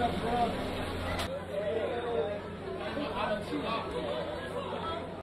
I don't Thank you.